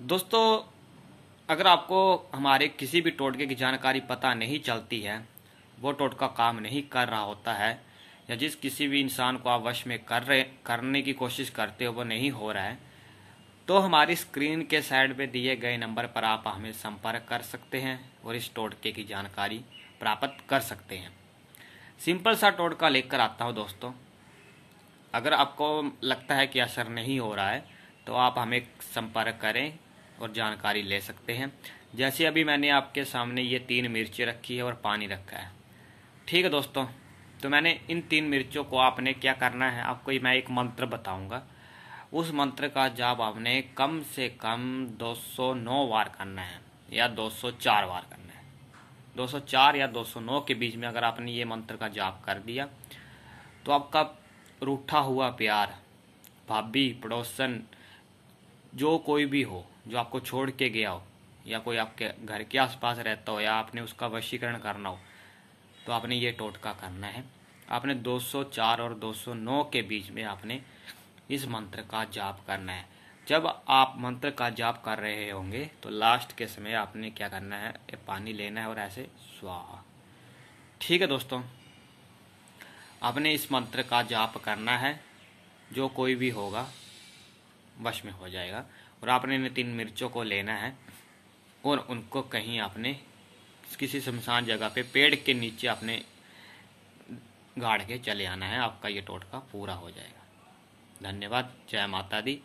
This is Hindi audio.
दोस्तों, अगर आपको हमारे किसी भी टोटके की जानकारी पता नहीं चलती है, वो टोटका काम नहीं कर रहा होता है, या जिस किसी भी इंसान को आप वश में कर रहे, करने की कोशिश करते हो, वो नहीं हो रहा है तो हमारी स्क्रीन के साइड पे दिए गए नंबर पर आप हमें संपर्क कर सकते हैं और इस टोटके की जानकारी प्राप्त कर सकते हैं। सिंपल सा टोटका लेकर आता हूँ दोस्तों। अगर आपको लगता है कि असर नहीं हो रहा है तो आप हमें संपर्क करें और जानकारी ले सकते हैं। जैसे अभी मैंने आपके सामने ये तीन मिर्ची रखी है और पानी रखा है। ठीक है दोस्तों तो मैंने इन तीन मिर्चों को आपने क्या करना है, आपको मैं एक मंत्र बताऊँगा। उस मंत्र का जाप आपने कम से कम 209 बार करना है या 204 बार करना है। 204 या 209 के बीच में अगर आपने ये मंत्र का जाप कर दिया तो आपका रूठा हुआ प्यार, भाभी, पड़ोसन, जो कोई भी हो जो आपको छोड़ के गया हो, या कोई आपके घर के आसपास रहता हो, या आपने उसका वशीकरण करना हो तो आपने ये टोटका करना है। आपने 204 और 209 के बीच में आपने इस मंत्र का जाप करना है। जब आप मंत्र का जाप कर रहे होंगे तो लास्ट के समय आपने क्या करना है पानी लेना है और ऐसे स्वाहा। ठीक है दोस्तों, आपने इस मंत्र का जाप करना है। जो कोई भी होगा, वश में हो जाएगा। और आपने इन तीन मिर्चों को लेना है और उनको कहीं आपने किसी शमशान जगह पे पेड़ के नीचे आपने गाड़ के चले आना है, आपका ये टोटका पूरा हो जाएगा। धन्यवाद, जय माता दी।